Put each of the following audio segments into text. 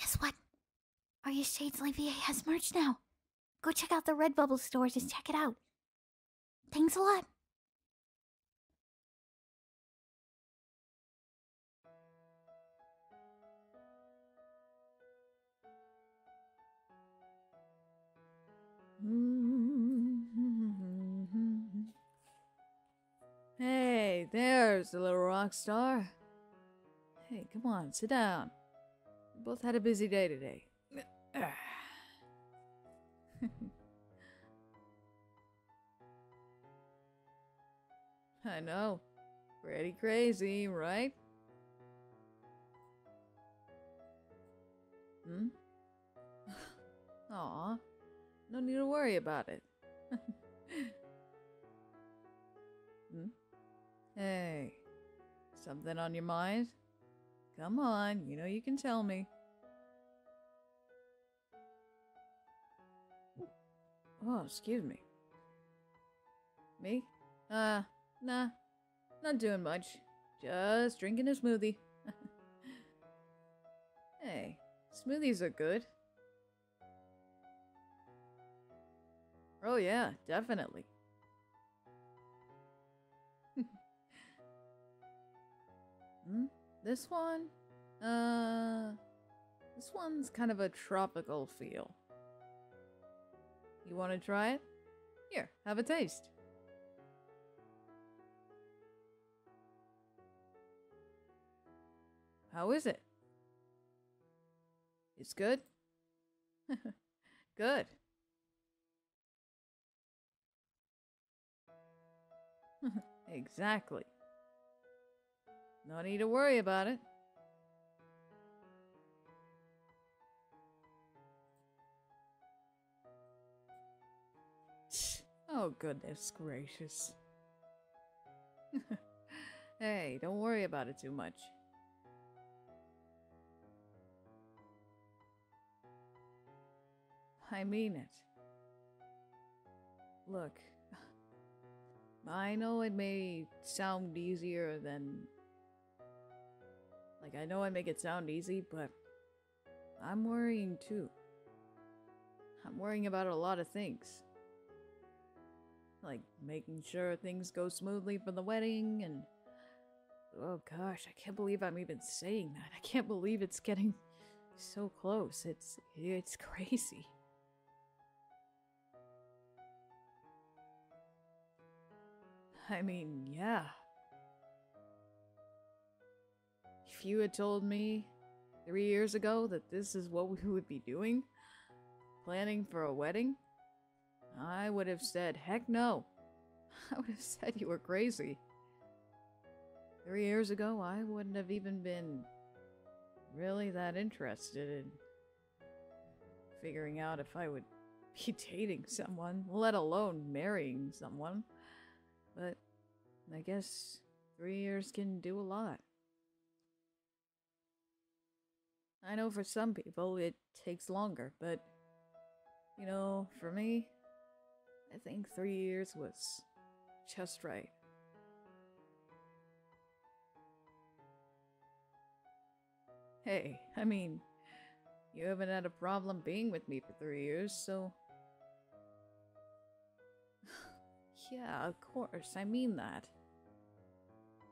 Guess what? Aryashadeslay VA has merch now. Go check out the Redbubble store. Just check it out. Thanks a lot. Hey, there's the little rock star. Hey, come on, sit down. Both had a busy day today. I know. Pretty crazy, right? Hmm? Aw. No need to worry about it. hmm? Hey. Something on your mind? Come on, you know you can tell me. Oh, excuse me. Me? Uh, nah. Not doing much. Just drinking a smoothie. hey, smoothies are good. Oh yeah, definitely. This one? Uh, this one's kind of a tropical feel. You want to try it? Here, have a taste. How is it? It's good? good. exactly. No need to worry about it. Oh, goodness gracious. hey, don't worry about it too much. I mean it. Look, I know it may sound easier than. Like, I know I make it sound easy, but I'm worrying too. I'm worrying about a lot of things. Like, making sure things go smoothly for the wedding, and. Oh gosh, I can't believe I'm even saying that. I can't believe it's getting so close. It's. It's crazy. I mean, yeah. If you had told me three years ago that this is what we would be doing, planning for a wedding, I would have said, heck no. I would have said you were crazy. Three years ago, I wouldn't have even been really that interested in figuring out if I would be dating someone, let alone marrying someone. But I guess three years can do a lot. I know for some people it takes longer, but you know, for me, I think three years was just right. Hey, I mean, you haven't had a problem being with me for three years, so Yeah, of course. I mean that.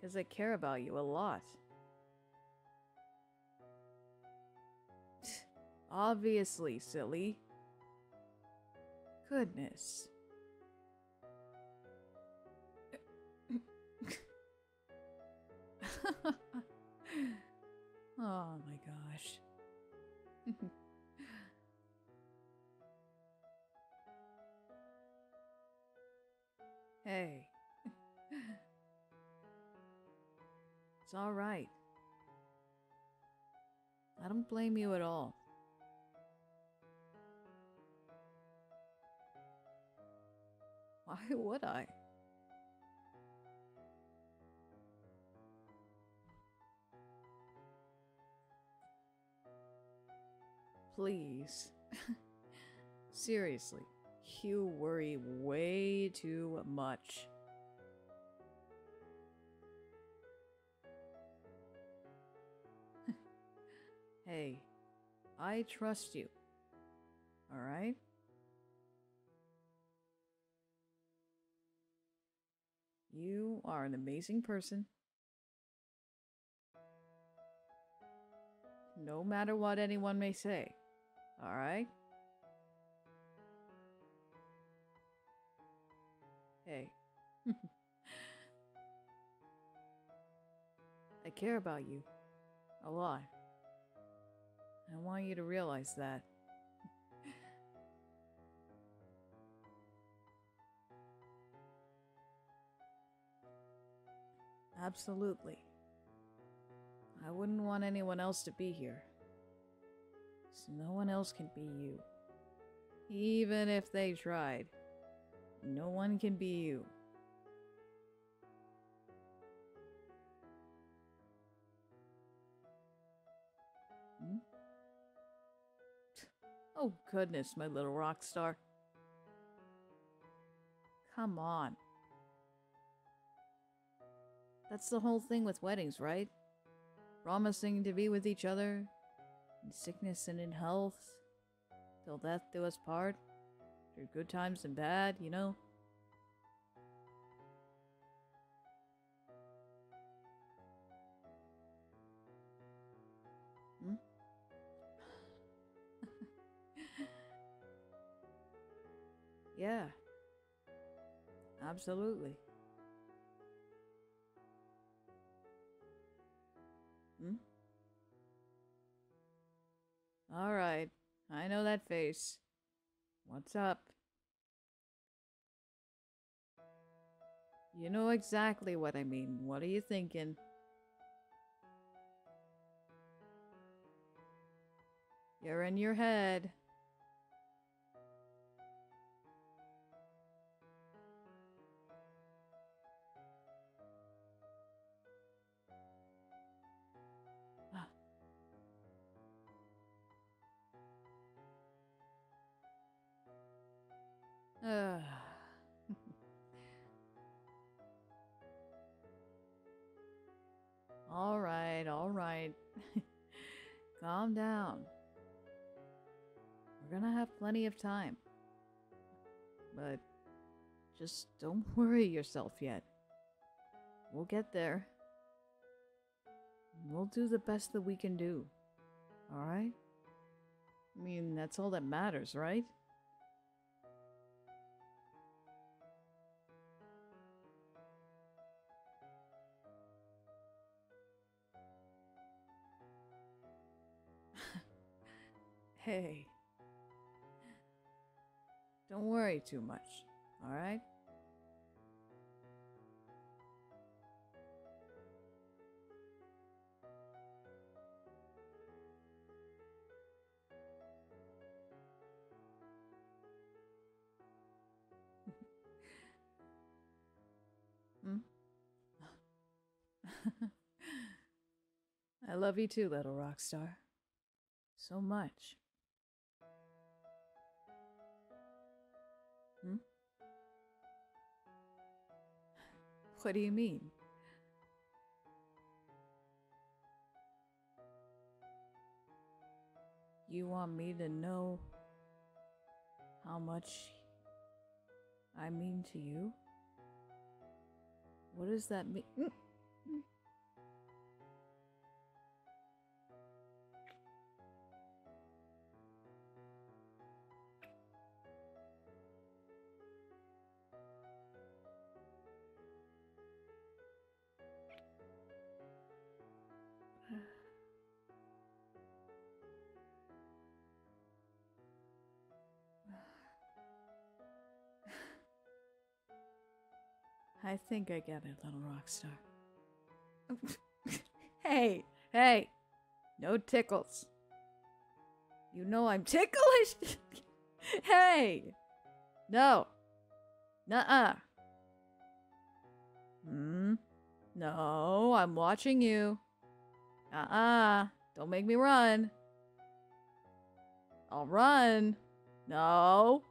Because I care about you a lot. Obviously, silly. Goodness. oh my gosh. Hey. it's alright. I don't blame you at all. Why would I? Please. Seriously. You worry way too much. hey, I trust you. Alright? You are an amazing person. No matter what anyone may say. Alright? Hey. I care about you. A lot. I want you to realize that. Absolutely. I wouldn't want anyone else to be here. So no one else can be you. Even if they tried. No one can be you. Hmm? Oh goodness, my little rock star. Come on. That's the whole thing with weddings, right? Promising to be with each other, in sickness and in health, till death do us part, through good times and bad, you know? Hmm? yeah. Absolutely. All right. I know that face. What's up? You know exactly what I mean. What are you thinking? You're in your head. all right, all right. Calm down. We're gonna have plenty of time. But just don't worry yourself yet. We'll get there. We'll do the best that we can do. Alright? I mean, that's all that matters, right? Hey. Don't worry too much, alright? Hmm? I love you too, little rock star. So much. Hmm? What do you mean? You want me to know how much I mean to you? What does that mean? I think I get it, little rock star. hey, hey, no tickles. You know I'm ticklish. hey, no, nuh-uh. Hmm. No, I'm watching you. Uh-uh. Don't make me run. I'll run. No.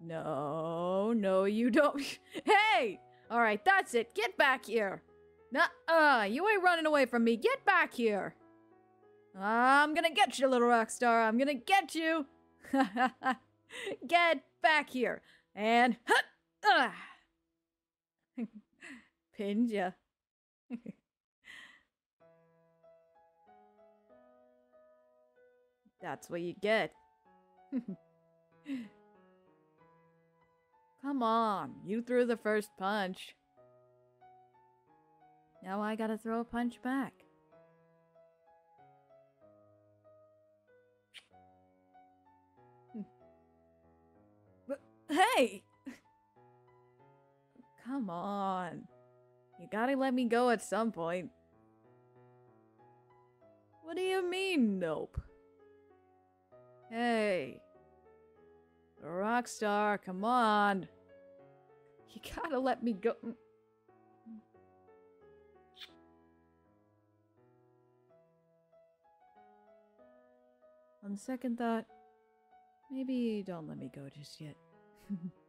No, no, you don't. hey! All right, that's it. Get back here. Nuh-uh. You ain't running away from me. Get back here. I'm gonna get you, little rock star. I'm gonna get you. get back here. And uh, pinned ya. That's what you get. Come on, you threw the first punch. Now I gotta throw a punch back. But, hey! Come on. You gotta let me go at some point. What do you mean, nope? Hey. Rockstar, come on. You gotta let me go. On second thought, maybe don't let me go just yet.